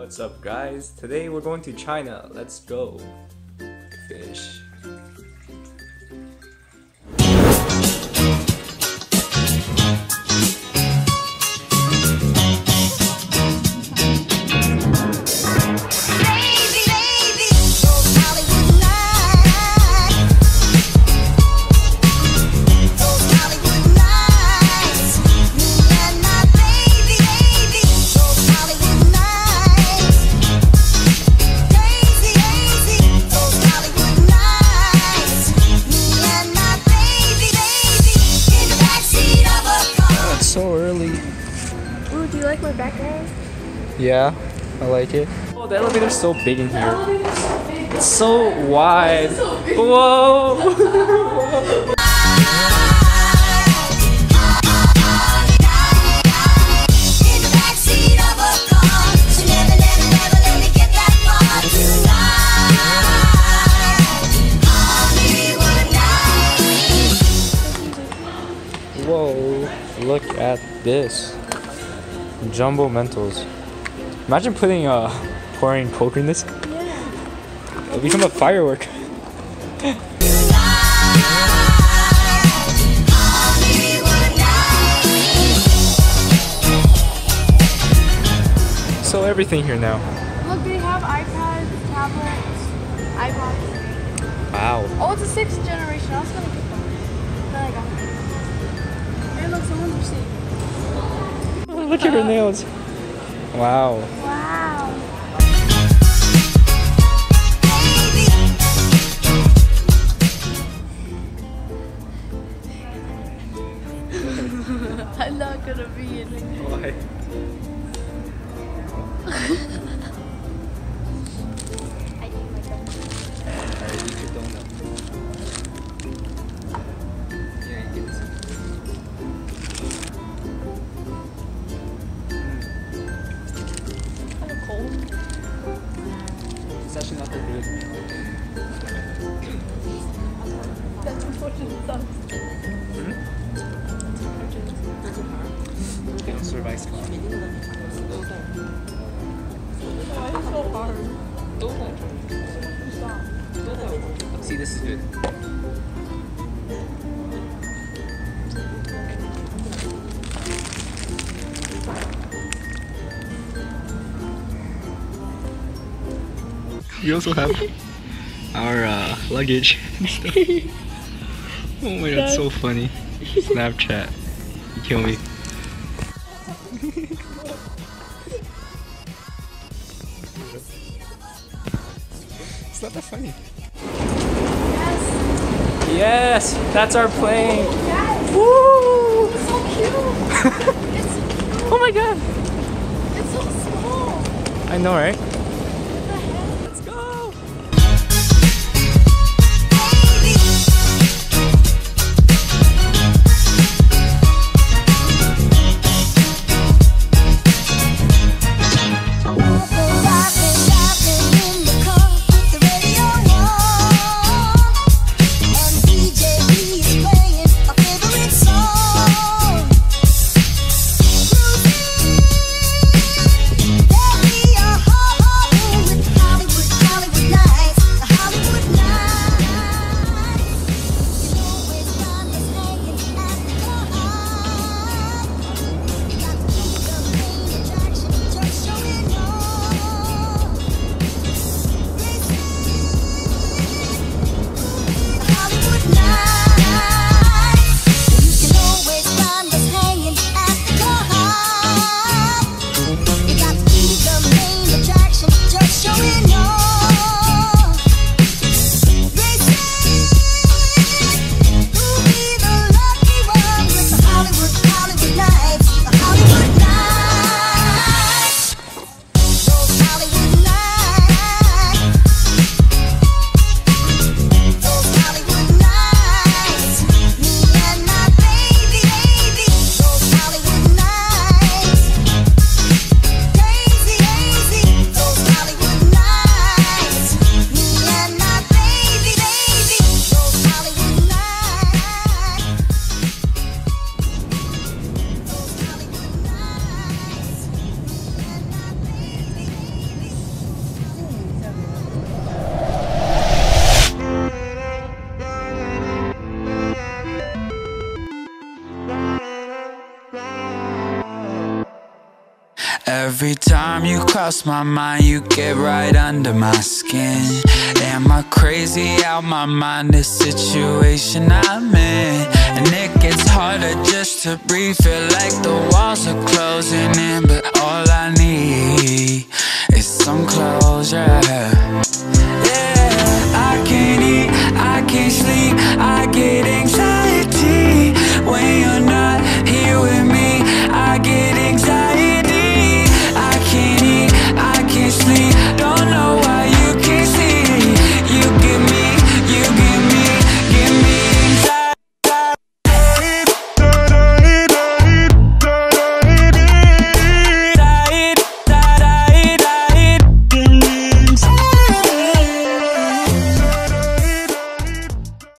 What's up, guys? Today we're going to China. Let's go. Fish. Yeah, I like it. Oh, the elevator's so big in here. It's so wide. Whoa! Whoa! Look at this. Jumbo Mentos. Imagine putting uh pouring coke in this. Yeah. It'll become a firework. So everything here now. Look, they have iPads, tablets, iPods. Wow. Oh, it's a sixth generation. I was gonna get one. Then I got look, someone's received. Look at her nails. Wow. Wow. I'm not gonna be in it. Why? It's actually not that good. That's unfortunate. Sucks. Sort of ice cream. Why is it so hard? See, this is good. We also have our uh, luggage and stuff. oh my god, Dad. so funny. Snapchat. You kill me. it's not that funny. Yes. Yes, that's our plane. Yes. Woo! It's so cute. it's, Oh my god. it's so small. I know, right? Every time you cross my mind, you get right under my skin. Am I crazy out my mind? The situation I'm in, and it gets harder just to breathe. Feel like the walls are closing in, but all I need is some closure.